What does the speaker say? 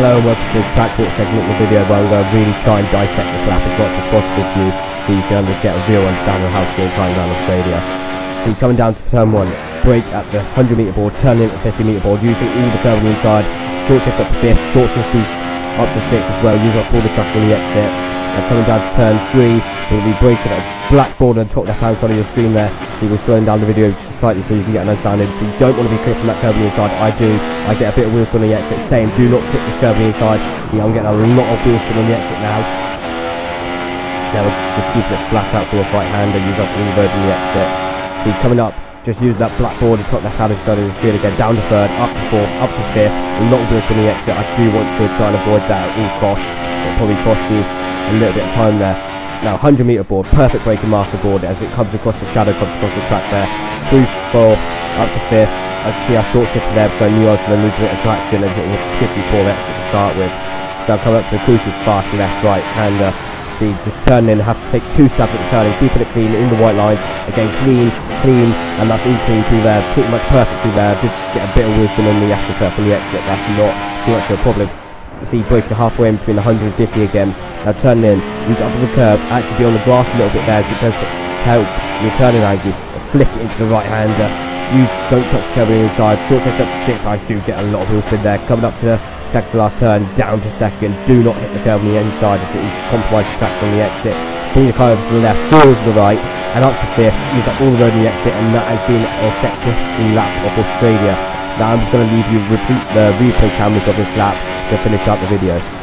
Hello and welcome to this talk segment of the video where I'm going to really try and dissect the lap as much as possible to you so you can get a real understanding of how to go trying around Australia. So you're coming down to turn 1, brake at the 100 metre board, turn in at the 50 metre board, using all the curb on the inside, short shift up to 5th, short shift up to 6th as well, use up all the truck on the exit. And coming down to turn 3, we'll be braking at a black board on the top left hand side of your screen there, so we're slowing down the video slightly so you can get an understanding. So you don't want to be clipping that curb on the inside. I do. I get a bit of wheel spin on the exit. Same. Do not clip the curb on the inside. Yeah, I'm getting a lot of wheel spin on the exit now. Now just keeping it flat out for a right hander. Use up the road on the exit. He's coming up. Just use that black board and top left hand side of the again. Down to third, up to fourth, up to fifth. A lot of wheel spin on the exit. I do want to try and avoid that at all costs. It'll probably cost you a little bit of time there. Now 100 metre board, perfect braking master board as it comes across the shadow, comes across the track there. Through four, up to fifth. I see our short shift there I was going to lose a bit of traction as it was 54 exit to start with. So I'll come up to the crucial fast left, right, hander. See, uh, just turn in, have to take two stabs at the turning, keeping it clean in the white line. Again, clean, clean, and that's clean through there, pretty much perfectly there. Just get a bit of wisdom on the afterturf on the exit, that's not too much of a problem see breaking halfway in between 150 again. Now turn in, use up to the curb, actually be on the grass a little bit there, because it help your turning angle. Flick it into the right hander. Uh, you don't touch the curb on the inside. Short test up to six, I do get a lot of wheel in there. Coming up to the second to last turn, down to second. Do not hit the curb on the inside as it is compromised track on the exit. Bring the car over to the left, forward to the right, and up to fifth. Use up all the road on the exit, and that has been a successful lap of Australia. Now I'm just going to leave you repeat the replay cameras of this lap to finish up the video.